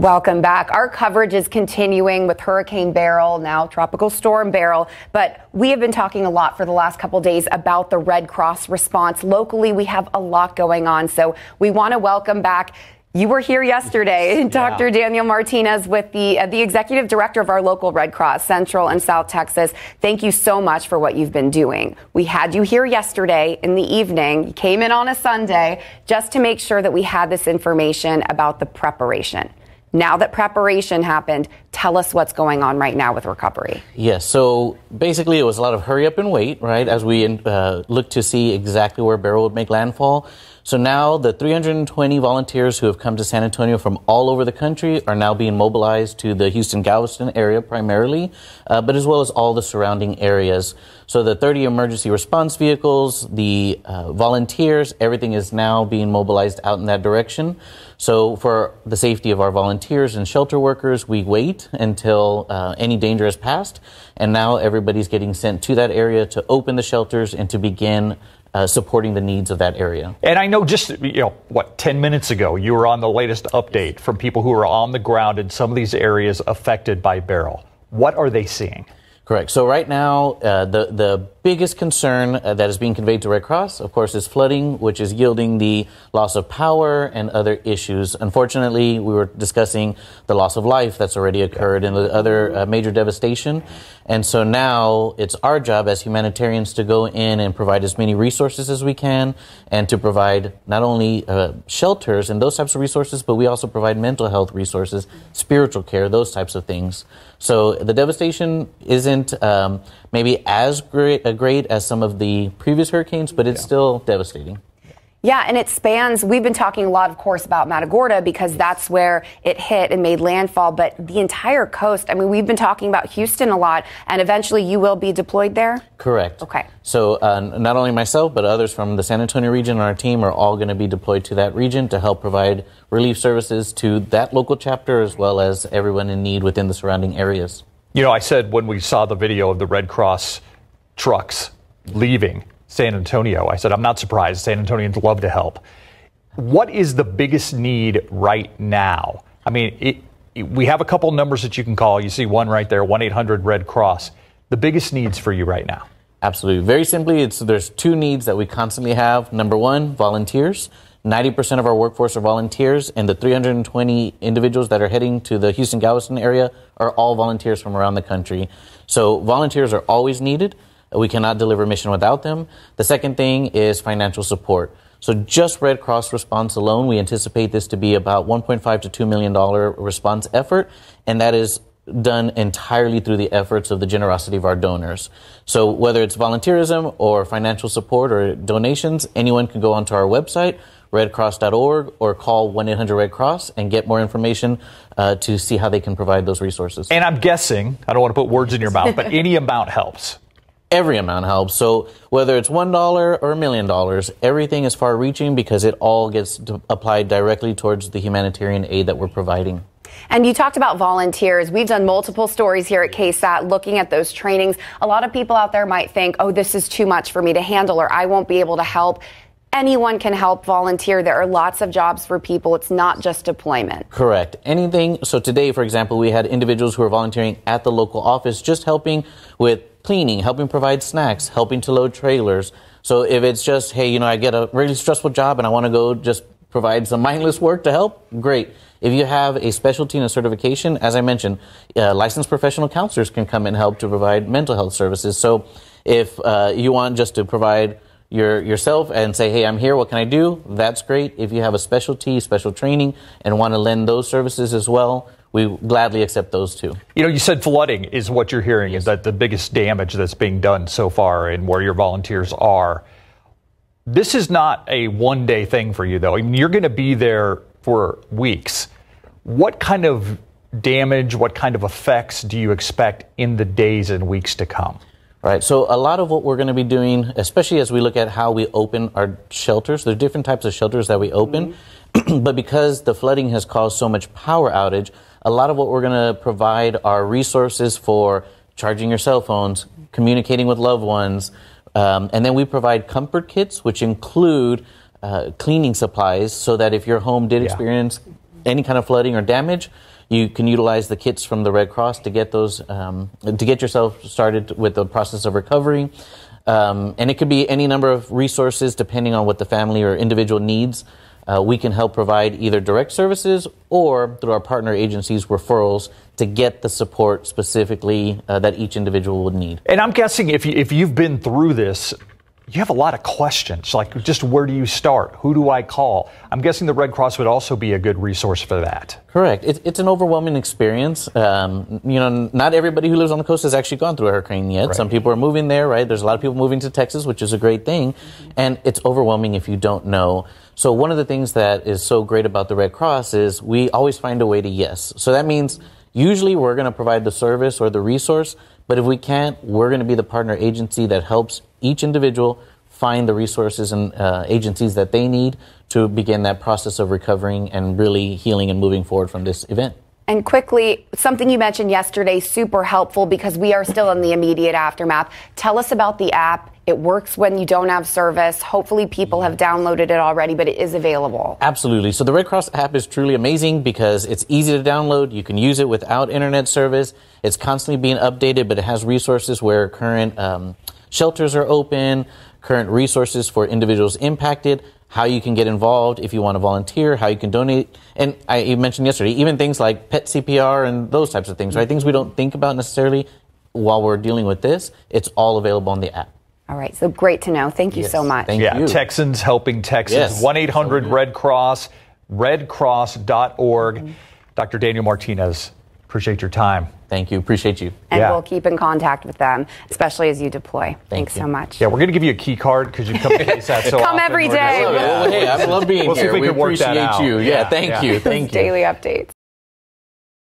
Welcome back. Our coverage is continuing with Hurricane Beryl, now Tropical Storm Beryl, but we have been talking a lot for the last couple days about the Red Cross response. Locally, we have a lot going on, so we want to welcome back you were here yesterday, yeah. Dr. Daniel Martinez, with the uh, the executive director of our local Red Cross, Central and South Texas. Thank you so much for what you've been doing. We had you here yesterday in the evening. You came in on a Sunday just to make sure that we had this information about the preparation. Now that preparation happened, tell us what's going on right now with recovery. Yes, so basically it was a lot of hurry up and wait, right, as we uh, look to see exactly where Beryl would make landfall. So now the 320 volunteers who have come to San Antonio from all over the country are now being mobilized to the Houston Galveston area primarily, uh, but as well as all the surrounding areas. So the 30 emergency response vehicles, the uh, volunteers, everything is now being mobilized out in that direction. So for the safety of our volunteers and shelter workers, we wait until uh, any danger has passed, and now everybody's getting sent to that area to open the shelters and to begin uh, supporting the needs of that area. And I know just, you know, what, 10 minutes ago, you were on the latest update from people who are on the ground in some of these areas affected by Beryl. What are they seeing? Correct. So right now, uh, the the biggest concern uh, that is being conveyed to Red Cross, of course, is flooding, which is yielding the loss of power and other issues. Unfortunately, we were discussing the loss of life that's already occurred and the other uh, major devastation. And so now it's our job as humanitarians to go in and provide as many resources as we can and to provide not only uh, shelters and those types of resources, but we also provide mental health resources, spiritual care, those types of things. So the devastation isn't um, maybe as great, uh, great as some of the previous hurricanes, but it's yeah. still devastating. Yeah, and it spans. We've been talking a lot, of course, about Matagorda because that's where it hit and made landfall, but the entire coast. I mean, we've been talking about Houston a lot, and eventually you will be deployed there? Correct. Okay. So, uh, not only myself, but others from the San Antonio region and our team are all going to be deployed to that region to help provide relief services to that local chapter as well as everyone in need within the surrounding areas. You know, I said when we saw the video of the Red Cross trucks leaving San Antonio, I said, I'm not surprised. San Antonians love to help. What is the biggest need right now? I mean, it, it, we have a couple numbers that you can call. You see one right there 1 800 Red Cross. The biggest needs for you right now? Absolutely. Very simply, it's, there's two needs that we constantly have. Number one, volunteers. 90% of our workforce are volunteers, and the 320 individuals that are heading to the Houston Galveston area are all volunteers from around the country. So volunteers are always needed. We cannot deliver mission without them. The second thing is financial support. So just Red Cross response alone, we anticipate this to be about 1.5 to 2 million dollar response effort, and that is done entirely through the efforts of the generosity of our donors. So whether it's volunteerism or financial support or donations, anyone can go onto our website redcross.org or call 1-800-RED-CROSS and get more information uh, to see how they can provide those resources. And I'm guessing, I don't want to put words in your mouth, but any amount helps. Every amount helps. So whether it's $1 or a million dollars, everything is far reaching because it all gets applied directly towards the humanitarian aid that we're providing. And you talked about volunteers. We've done multiple stories here at KSAT looking at those trainings. A lot of people out there might think, oh, this is too much for me to handle or I won't be able to help anyone can help volunteer. There are lots of jobs for people. It's not just deployment. Correct. Anything. So today, for example, we had individuals who are volunteering at the local office, just helping with cleaning, helping provide snacks, helping to load trailers. So if it's just, hey, you know, I get a really stressful job and I want to go just provide some mindless work to help, great. If you have a specialty and a certification, as I mentioned, uh, licensed professional counselors can come and help to provide mental health services. So if uh, you want just to provide your, yourself and say, hey, I'm here, what can I do? That's great. If you have a specialty, special training, and want to lend those services as well, we gladly accept those too. You know, you said flooding is what you're hearing yes. is that the biggest damage that's being done so far and where your volunteers are. This is not a one day thing for you, though. I mean, you're going to be there for weeks. What kind of damage, what kind of effects do you expect in the days and weeks to come? Right. So a lot of what we're going to be doing, especially as we look at how we open our shelters, there are different types of shelters that we open, mm-hmm. but because the flooding has caused so much power outage, a lot of what we're going to provide are resources for charging your cell phones, communicating with loved ones, um, and then we provide comfort kits, which include uh, cleaning supplies, so that if your home did yeah. experience any kind of flooding or damage, you can utilize the kits from the Red Cross to get those um, to get yourself started with the process of recovery. Um, and it could be any number of resources depending on what the family or individual needs. Uh, we can help provide either direct services or through our partner agencies referrals to get the support specifically uh, that each individual would need. And I'm guessing if, you, if you've been through this, you have a lot of questions like just where do you start? Who do i call? I'm guessing the red cross would also be a good resource for that. Correct. It, it's an overwhelming experience. Um, you know not everybody who lives on the coast has actually gone through a hurricane yet. Right. some people are moving there right? There's a lot of people moving to texas which is a great thing. And it's overwhelming if you don't know so one of the things that is so great about the red cross is we always find a way to yes so that means usually we're going to provide the service or the resource but if we can't, we're going to be the partner agency that helps each individual find the resources and uh, agencies that they need to begin that process of recovering and really healing and moving forward from this event. And quickly, something you mentioned yesterday, super helpful because we are still in the immediate aftermath. Tell us about the app it works when you don't have service. Hopefully, people have downloaded it already, but it is available. Absolutely. So, the Red Cross app is truly amazing because it's easy to download. You can use it without internet service. It's constantly being updated, but it has resources where current um, shelters are open, current resources for individuals impacted, how you can get involved if you want to volunteer, how you can donate. And I mentioned yesterday, even things like pet CPR and those types of things, right? Things we don't think about necessarily while we're dealing with this. It's all available on the app. All right, so great to know. Thank you yes, so much. Thank yeah, you. Texans helping Texans. 1 800 Red Cross, redcross.org. Mm-hmm. Dr. Daniel Martinez, appreciate your time. Thank you. Appreciate you. And yeah. we'll keep in contact with them, especially as you deploy. Thank Thanks you. so much. Yeah, we're going to give you a key card because you come to KSAT so Come often. every day. Well, hey, I love being we'll here. we, we appreciate you. Yeah, yeah thank yeah. you. Thank you. Daily updates.